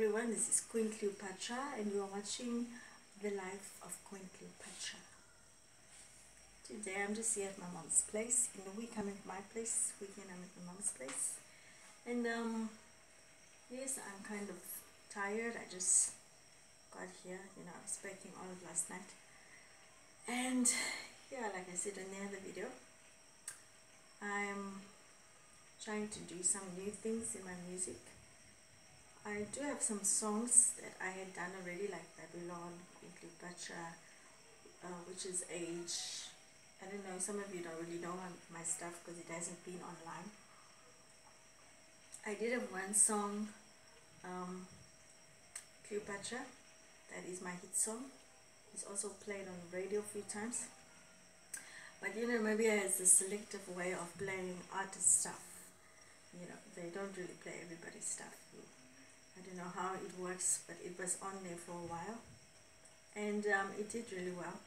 everyone, this is Queen Cleopatra and you are watching the life of Queen Cleopatra. Today I'm just here at my mom's place. In the week I'm at my place, weekend I'm at my mom's place. And um, yes, I'm kind of tired. I just got here, you know, I was baking all of last night. And yeah, like I said in the other video, I'm trying to do some new things in my music I do have some songs that I had done already, like Babylon, Queen Cleopatra, uh, which is Age. I don't know, some of you don't really know my stuff because it hasn't been online. I did have one song, um, Cleopatra, that is my hit song. It's also played on radio a few times. But you know, maybe has a selective way of playing artist stuff. You know, they don't really play everybody's stuff. I don't know how it works, but it was on there for a while. And um, it did really well.